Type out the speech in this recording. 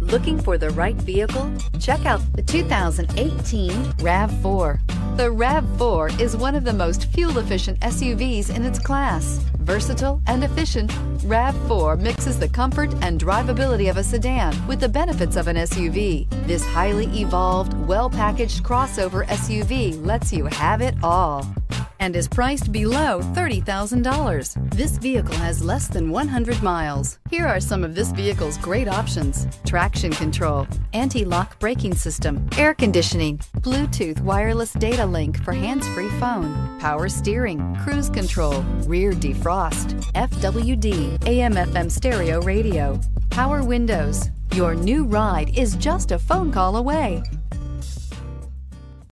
Looking for the right vehicle? Check out the 2018 RAV4. The RAV4 is one of the most fuel-efficient SUVs in its class. Versatile and efficient, RAV4 mixes the comfort and drivability of a sedan with the benefits of an SUV. This highly evolved, well-packaged crossover SUV lets you have it all and is priced below $30,000. This vehicle has less than 100 miles. Here are some of this vehicle's great options. Traction control, anti-lock braking system, air conditioning, Bluetooth wireless data link for hands-free phone, power steering, cruise control, rear defrost, FWD, AM FM stereo radio, power windows. Your new ride is just a phone call away.